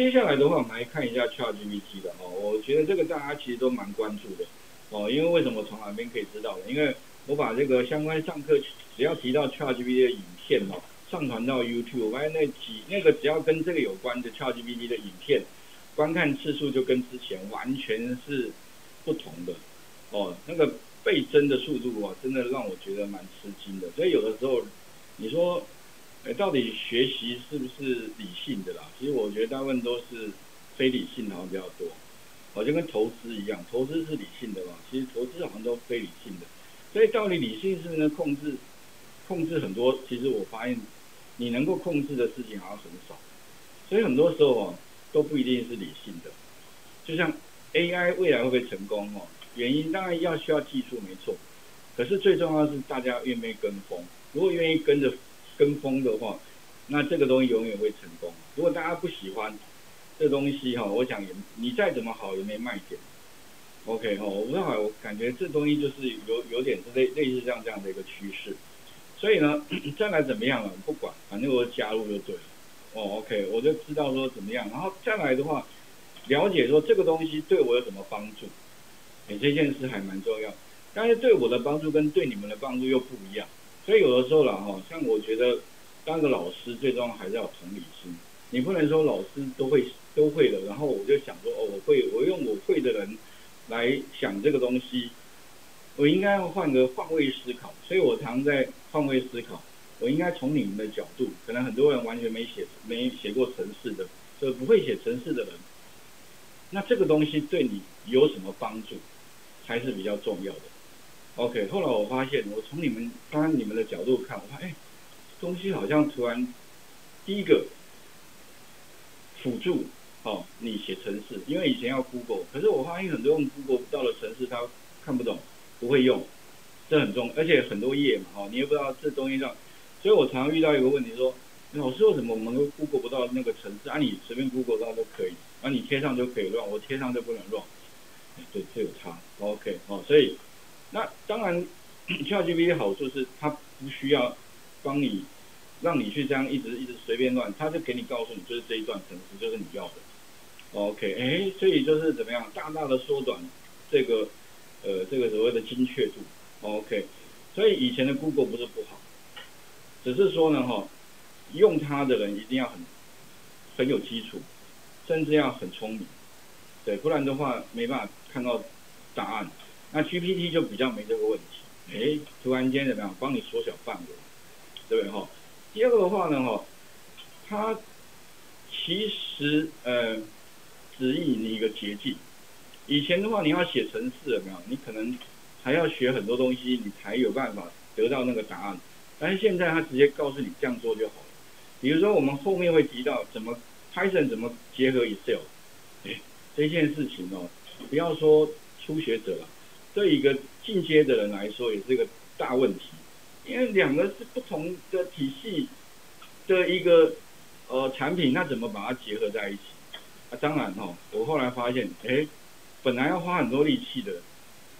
接下来的话，我们来看一下 ChatGPT 的哦。我觉得这个大家其实都蛮关注的哦，因为为什么从哪边可以知道的？因为我把这个相关上课只要提到 ChatGPT 的影片哦，上传到 YouTube，我发现那几那个只要跟这个有关的 ChatGPT 的影片，观看次数就跟之前完全是不同的哦，那个倍增的速度啊，真的让我觉得蛮吃惊的。所以有的时候你说。哎，到底学习是不是理性的啦？其实我觉得大部分都是非理性好像比较多，好像跟投资一样，投资是理性的嘛，其实投资好像都非理性的。所以到底理性是不是控制控制很多？其实我发现你能够控制的事情好像很少，所以很多时候哦都不一定是理性的。就像 AI 未来会不会成功哦？原因当然要需要技术没错，可是最重要的是大家愿不愿意跟风。如果愿意跟着。跟风的话，那这个东西永远会成功。如果大家不喜欢这东西哈，我想也你再怎么好也没卖点。OK 哈，我正好我感觉这东西就是有有点类类似像这样的一个趋势。所以呢，再来怎么样了？不管，反正我加入就对了。哦，OK，我就知道说怎么样。然后再来的话，了解说这个东西对我有什么帮助？哎，这件事还蛮重要。但是对我的帮助跟对你们的帮助又不一样。所以有的时候啦，哈，像我觉得当个老师最终还是要同理心。你不能说老师都会都会的，然后我就想说，哦，我会，我用我会的人来想这个东西，我应该要换个换位思考。所以我常在换位思考，我应该从你们的角度，可能很多人完全没写没写过程式的，就不会写程式的人，那这个东西对你有什么帮助，才是比较重要的。OK，后来我发现，我从你们刚刚你们的角度看，我发现，哎，东西好像突然，第一个辅助，哦，你写程式，因为以前要 Google，可是我发现很多用 Google 不到的程式，他看不懂，不会用，这很重，而且很多页嘛，哦，你也不知道这东西上，所以我常常遇到一个问题，说，老师为什么我们 Google 不到那个程式？啊，你随便 Google 到都可以，啊，你贴上就可以乱，我贴上就不能乱，对，这有差，OK，哦，所以。那当然，ChatGPT 的好处是它不需要帮你，让你去这样一直一直随便乱，它就给你告诉你，就是这一段程式就是你要的。OK，哎，所以就是怎么样，大大的缩短这个呃这个所谓的精确度。OK，所以以前的 Google 不是不好，只是说呢哈，用它的人一定要很很有基础，甚至要很聪明，对，不然的话没办法看到答案。那 GPT 就比较没这个问题，哎，突然间怎么样，帮你缩小范围，对不对哈？第二个的话呢哈，它其实呃指引你一个捷径。以前的话你要写程式有没有？你可能还要学很多东西，你才有办法得到那个答案。但是现在它直接告诉你这样做就好了。比如说我们后面会提到怎么 Python 怎么结合 Excel，哎，这件事情哦，不要说初学者了。对一个进阶的人来说，也是一个大问题，因为两个是不同的体系的一个呃产品，那怎么把它结合在一起？啊，当然哈，我后来发现，哎，本来要花很多力气的，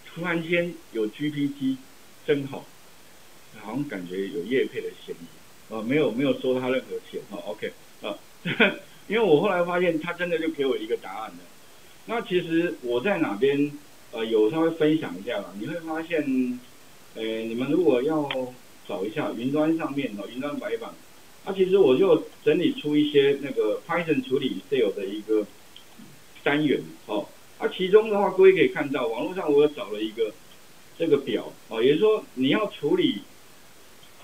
突然间有 GPT，真好，好像感觉有叶配的嫌疑，啊，没有没有收他任何钱哈，OK，啊，因为我后来发现他真的就给我一个答案了，那其实我在哪边？呃，有稍微分享一下吧，你会发现，呃，你们如果要找一下云端上面哦，云端白板，啊，其实我就整理出一些那个 Python 处理 Excel 的一个单元哦，啊，其中的话各位可以看到，网络上我有找了一个这个表哦，也就是说你要处理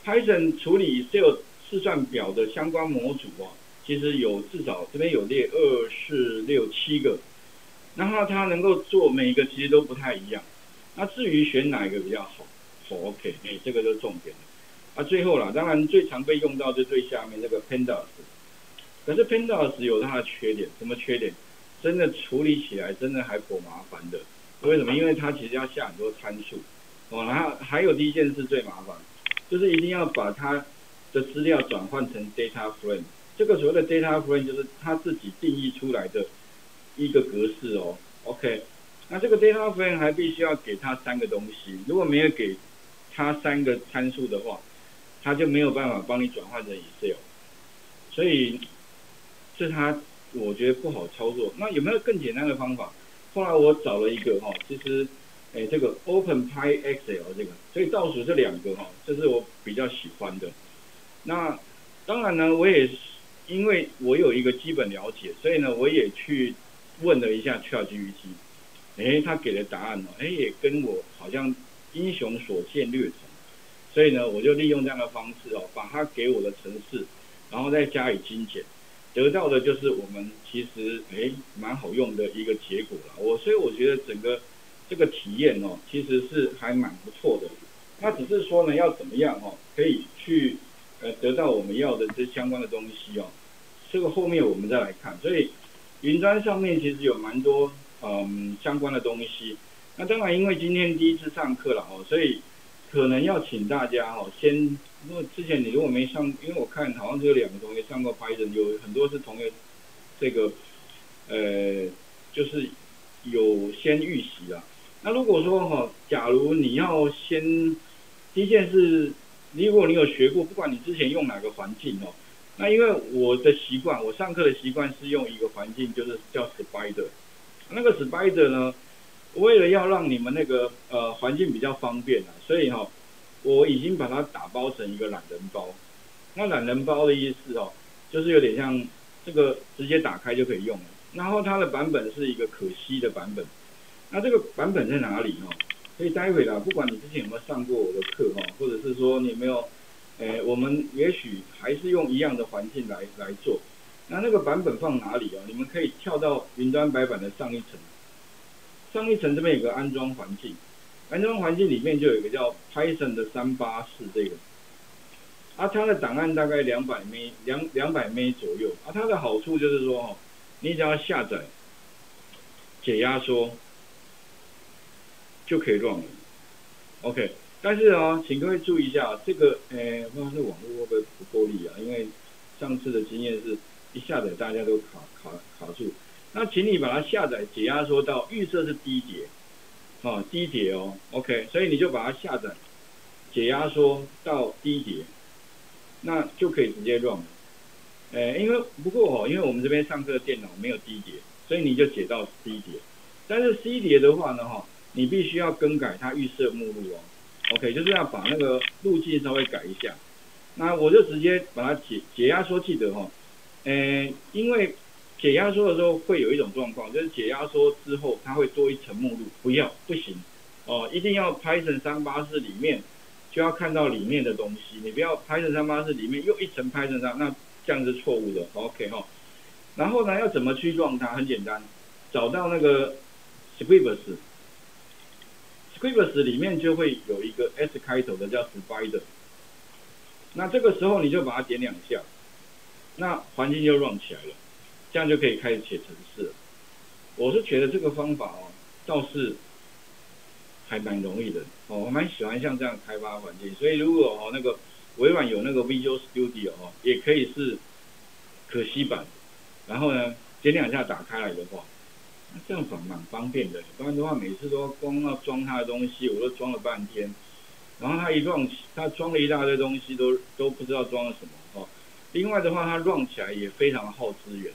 Python 处理 Excel 试算表的相关模组啊，其实有至少这边有列二四六七个。然后它能够做每一个其实都不太一样，那至于选哪一个比较好好，OK，哎，这个就是重点了。啊，最后啦，当然最常被用到就最下面那个 Pandas，可是 Pandas 有它的缺点，什么缺点？真的处理起来真的还颇麻烦的。为什么？因为它其实要下很多参数，哦，然后还有第一件事最麻烦，就是一定要把它的资料转换成 data frame。这个所谓的 data frame 就是它自己定义出来的。一个格式哦，OK，那这个 data frame 还必须要给它三个东西，如果没有给它三个参数的话，它就没有办法帮你转换成 Excel，所以是它我觉得不好操作。那有没有更简单的方法？后来我找了一个哈，其实，哎，这个 Open Py Excel 这个，所以倒数这两个哈，这是我比较喜欢的。那当然呢，我也是因为我有一个基本了解，所以呢，我也去问了一下 ChatGPT，哎，他给的答案呢，哎，也跟我好像英雄所见略同。所以呢，我就利用这样的方式哦，把它给我的城市，然后再加以精简，得到的就是我们其实哎蛮好用的一个结果了。我所以我觉得整个这个体验哦，其实是还蛮不错的。那只是说呢，要怎么样哦，可以去呃得到我们要的这相关的东西哦，这个后面我们再来看。所以云端上面其实有蛮多嗯相关的东西。那当然，因为今天第一次上课了哦，所以。可能要请大家哦，先，因为之前你如果没上，因为我看好像只有两个同学上过 Python，有很多是同学，这个，呃，就是有先预习了。那如果说哈，假如你要先，第一件事，如果你有学过，不管你之前用哪个环境哦，那因为我的习惯，我上课的习惯是用一个环境，就是叫 Spider，那个 Spider 呢？为了要让你们那个呃环境比较方便啊，所以哈，我已经把它打包成一个懒人包。那懒人包的意思哦，就是有点像这个直接打开就可以用了。然后它的版本是一个可惜的版本。那这个版本在哪里哦？所以待会啦，不管你之前有没有上过我的课哈，或者是说你有没有，诶，我们也许还是用一样的环境来来做。那那个版本放哪里啊？你们可以跳到云端白板的上一层。上一层这边有个安装环境，安装环境里面就有一个叫 Python 的三八四这个，啊，它的档案大概两百 M 两两百 M 左右，啊，它的好处就是说哦，你只要下载解压缩就可以 run 了，OK，但是啊，请各位注意一下，这个诶，不知道是网络会不会不够力啊？因为上次的经验是一下载大家都卡卡卡住。那请你把它下载解压缩到预设是低碟，哦低碟哦，OK，所以你就把它下载解压缩到低碟，那就可以直接 run。诶，因为不过哦，因为我们这边上课的电脑没有低碟，所以你就解到低碟。但是 C 碟的话呢，哈，你必须要更改它预设目录哦，OK，就是要把那个路径稍微改一下。那我就直接把它解解压缩，记得哈，诶，因为。解压缩的时候会有一种状况，就是解压缩之后它会多一层目录，不要不行哦，一定要 Python 三八四里面就要看到里面的东西，你不要 Python 三八四里面又一层 Python 三，那这样是错误的。OK 哈，然后呢要怎么去撞它？很简单，找到那个 Scripts Scripts 里面就会有一个 S 开头的叫 Spider，那这个时候你就把它点两下，那环境就 run 起来了。这样就可以开始写程式。我是觉得这个方法哦，倒是还蛮容易的哦，我蛮喜欢像这样开发环境。所以如果哦那个微软有那个 Visual Studio 哦，也可以是可惜版。然后呢，点两下打开来的话，这样反蛮方便的。不然的话，每次都要光要装它的东西，我都装了半天。然后它一装，它装了一大堆东西，都都不知道装了什么哦。另外的话，它乱起来也非常的耗资源。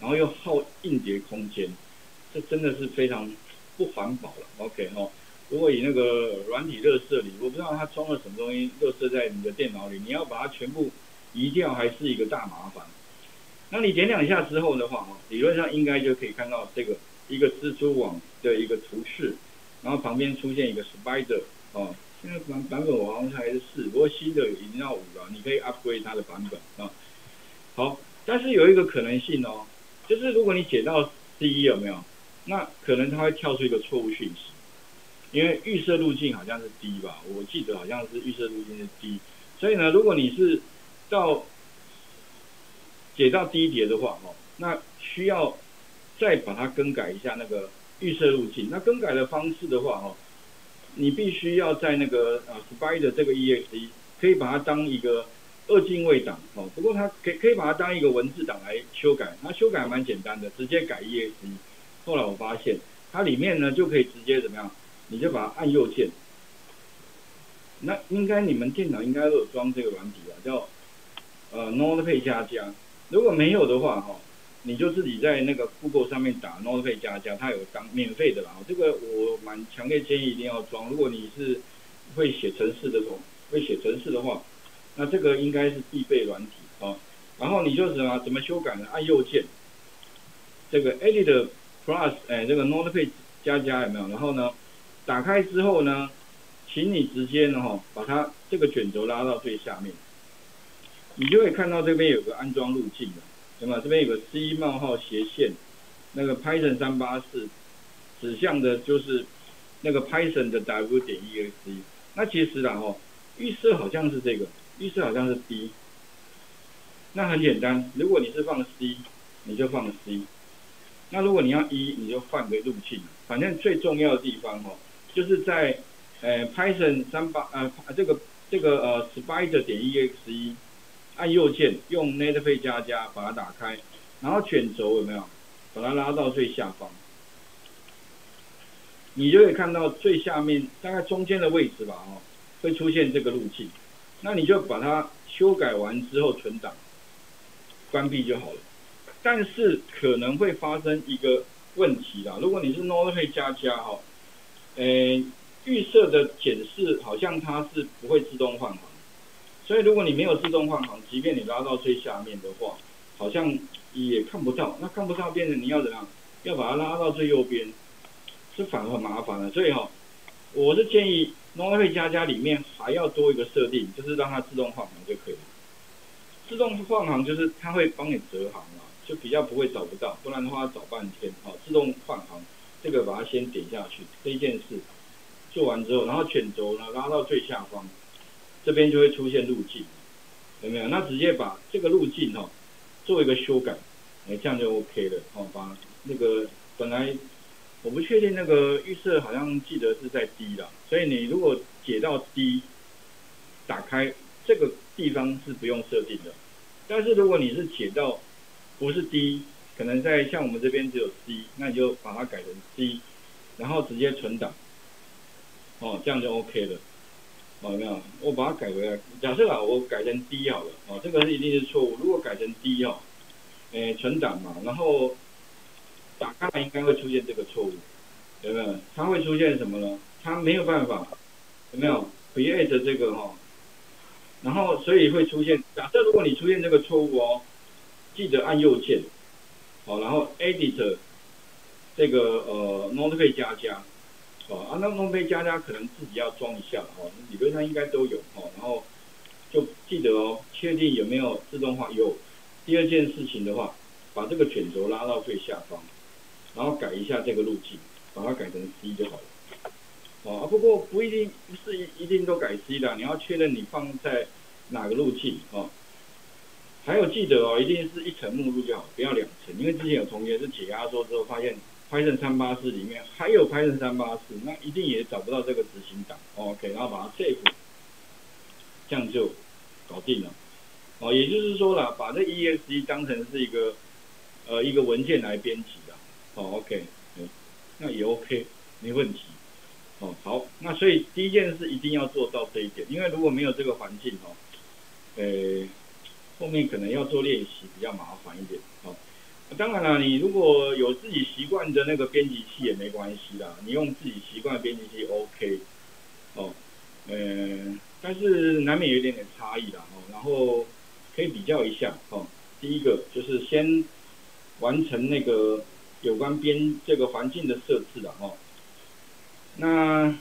然后又耗硬碟空间，这真的是非常不环保了。OK 哦，如果以那个软体热色里，我不知道它装了什么东西热色在你的电脑里，你要把它全部移掉，还是一个大麻烦。那你点两下之后的话，哈，理论上应该就可以看到这个一个蜘蛛网的一个图示，然后旁边出现一个 spider 哦。现在版版本我好像还是四，不过新的已经到五了，你可以 upgrade 它的版本啊。好，但是有一个可能性哦。就是如果你解到 C 有没有？那可能它会跳出一个错误讯息，因为预设路径好像是 D 吧，我记得好像是预设路径是 D，所以呢，如果你是到解到 D 碟的话，哦，那需要再把它更改一下那个预设路径。那更改的方式的话，哦，你必须要在那个啊 Spider 这个 exe 可以把它当一个。二进位档哦，不过它可以可以把它当一个文字档来修改，它修改还蛮简单的，直接改 exe。后来我发现它里面呢就可以直接怎么样？你就把它按右键。那应该你们电脑应该都有装这个软体吧？叫呃 Notepad 加加。如果没有的话哈，你就自己在那个 Google 上面打 Notepad 加加，它有当免费的啦。这个我蛮强烈建议一定要装。如果你是会写程式的种，会写程式的话，那这个应该是必备软体啊。然后你就什么怎么修改呢？按右键，这个 Edit Plus，哎，这个 Notepad 加加有没有？然后呢，打开之后呢，请你直接呢哈，把它这个卷轴拉到最下面，你就会看到这边有个安装路径的。那么这边有个 C 冒号斜线，那个 Python 三八四指向的就是那个 Python 的 W 点 exe。那其实啦哈，预设好像是这个，预设好像是 D。那很简单，如果你是放 C，你就放 C。那如果你要一，你就换个路径。反正最重要的地方哈，就是在呃 Python 三八呃这个这个呃 Spider 点 exe。按右键，用 Notepad 加加把它打开，然后卷轴有没有？把它拉到最下方，你就可以看到最下面大概中间的位置吧，哦，会出现这个路径。那你就把它修改完之后存档，关闭就好了。但是可能会发生一个问题啦，如果你是 Notepad 加加哈，呃，预设的检视好像它是不会自动换行。所以如果你没有自动换行，即便你拉到最下面的话，好像也看不到。那看不到，变成你要怎样？要把它拉到最右边，是反而很麻烦了。所以哈，我是建议 n o t i 加加里面还要多一个设定，就是让它自动换行就可以了。自动换行就是它会帮你折行啊，就比较不会找不到，不然的话找半天。好，自动换行这个把它先点下去，这一件事做完之后，然后卷轴呢拉到最下方。这边就会出现路径，有没有？那直接把这个路径哈做一个修改，哎，这样就 OK 了。哦，把那个本来我不确定那个预设好像记得是在 D 啦，所以你如果解到 D，打开这个地方是不用设定的。但是如果你是解到不是 D，可能在像我们这边只有 C，那你就把它改成 C，然后直接存档，哦，这样就 OK 了。哦，有没有？我把它改回来。假设啊，我改成 D 好了。哦，这个是一定是错误。如果改成 D 哦，诶，存档嘛，然后打开应该会出现这个错误，有没有？它会出现什么呢？它没有办法，有没有？Create 这个哈，然后所以会出现。假设如果你出现这个错误哦，记得按右键，好，然后 Edit 这个呃 Notepad 加加。哦，啊，那弄杯加加可能自己要装一下哦，理论上应该都有哦。然后就记得哦，确定有没有自动化有。第二件事情的话，把这个卷轴拉到最下方，然后改一下这个路径，把它改成 C 就好了。哦，不过不一定不是一一定都改 C 的，你要确认你放在哪个路径哦。还有记得哦，一定是一层目录就好，不要两层，因为之前有同学是解压缩之后发现。Python 三八四里面还有 Python 三八四，那一定也找不到这个执行档。OK，然后把它 save，这样就搞定了。哦，也就是说了，把这 exe 当成是一个呃一个文件来编辑的。哦，OK，那也 OK，没问题。哦，好，那所以第一件事一定要做到这一点，因为如果没有这个环境哦，呃，后面可能要做练习比较麻烦一点。当然了，你如果有自己习惯的那个编辑器也没关系啦，你用自己习惯的编辑器 OK，哦，呃，但是难免有一点点差异啦，哦，然后可以比较一下，哦，第一个就是先完成那个有关编这个环境的设置了，哦，那